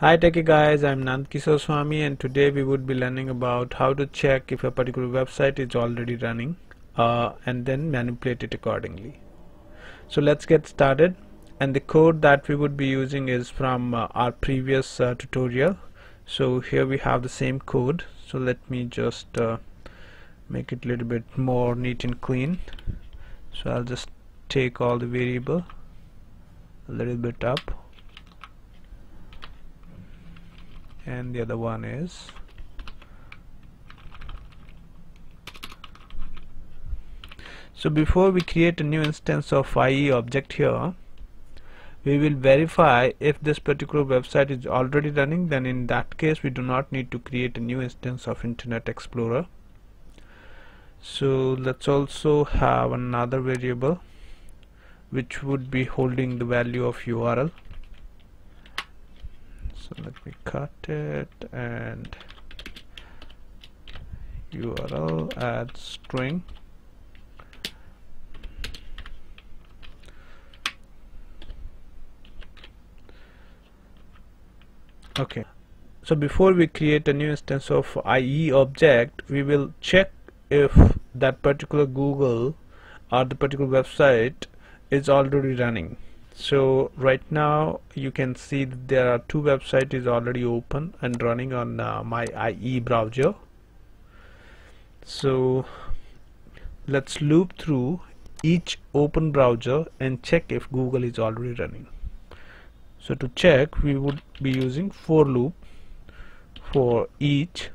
Hi Techie guys, I'm Nand Kishor Swami and today we would be learning about how to check if a particular website is already running uh, and then manipulate it accordingly. So let's get started and the code that we would be using is from uh, our previous uh, tutorial. So here we have the same code so let me just uh, make it a little bit more neat and clean. So I'll just take all the variable a little bit up and the other one is so before we create a new instance of IE object here we will verify if this particular website is already running. Then in that case we do not need to create a new instance of Internet Explorer. So let's also have another variable which would be holding the value of URL so let me cut it and URL add string. Okay. So before we create a new instance of IE object we will check if that particular Google or the particular website is already running so right now you can see there are two websites is already open and running on uh, my IE browser. So let's loop through each open browser and check if Google is already running. So to check we would be using for loop for each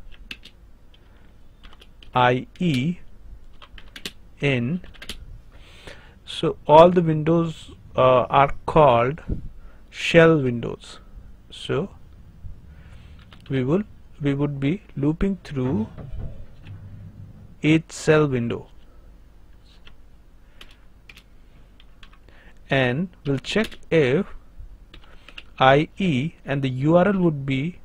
IE in. So all the windows uh, are called shell windows. So we will we would be looping through each shell window. And we'll check if IE and the URL would be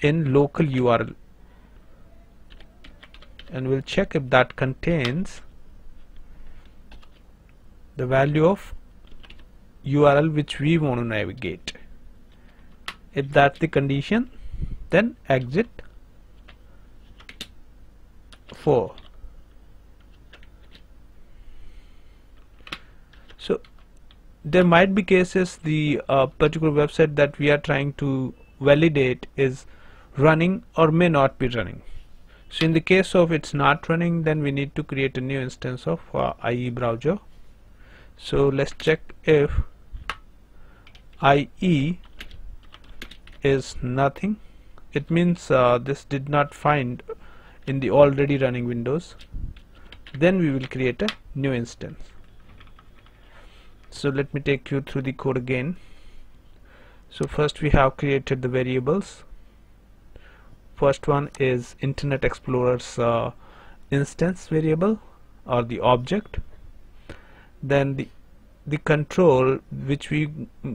in local URL and we'll check if that contains the value of URL which we want to navigate. If that's the condition then exit for so there might be cases the uh, particular website that we are trying to validate is running or may not be running. So in the case of it's not running then we need to create a new instance of uh, IE browser so let's check if IE is nothing. It means uh, this did not find in the already running windows. Then we will create a new instance. So let me take you through the code again. So first we have created the variables. First one is Internet Explorer's uh, instance variable or the object then the the control which we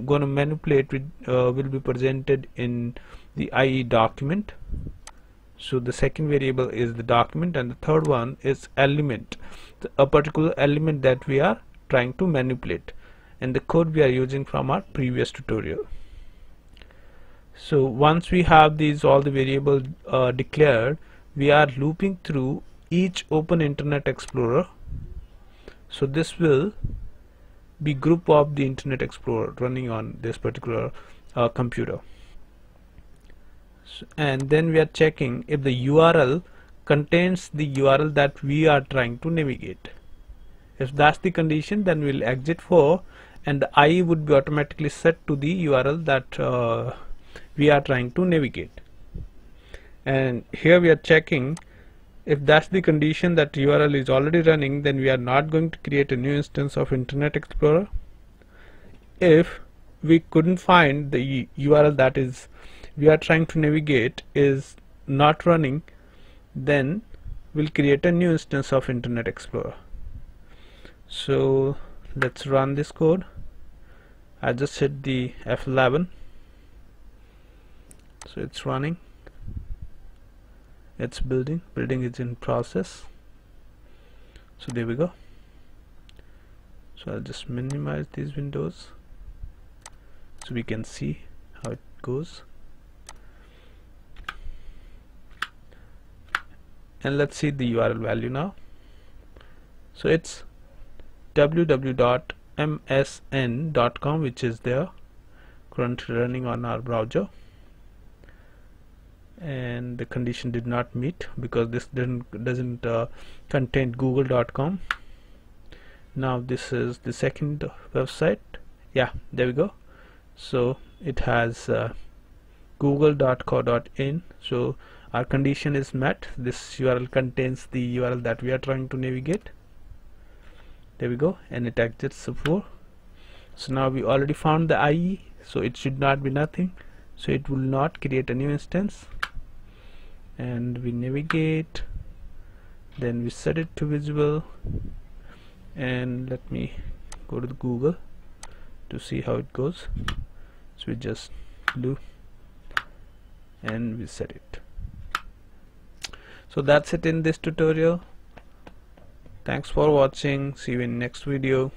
going to manipulate with, uh, will be presented in the IE document. So the second variable is the document and the third one is element. A particular element that we are trying to manipulate and the code we are using from our previous tutorial. So once we have these all the variables uh, declared we are looping through each open internet explorer so this will be group of the Internet Explorer running on this particular uh, computer. So, and then we are checking if the URL contains the URL that we are trying to navigate. If that's the condition then we'll exit for and IE would be automatically set to the URL that uh, we are trying to navigate. And here we are checking if that's the condition that URL is already running then we are not going to create a new instance of Internet Explorer. If we couldn't find the URL that is we are trying to navigate is not running then we'll create a new instance of Internet Explorer. So let's run this code. I just hit the F11 so it's running it's building. Building is in process. So there we go. So I'll just minimize these windows so we can see how it goes. And let's see the URL value now. So it's www.msn.com which is there currently running on our browser and the condition did not meet because this didn't doesn't uh, contain google.com now this is the second website. Yeah there we go. So it has uh, google.co.in so our condition is met. This URL contains the URL that we are trying to navigate. There we go and it exits before. So now we already found the IE so it should not be nothing. So it will not create a new instance and we navigate. Then we set it to visible. And let me go to Google to see how it goes. So we just do and we set it. So that's it in this tutorial. Thanks for watching. See you in next video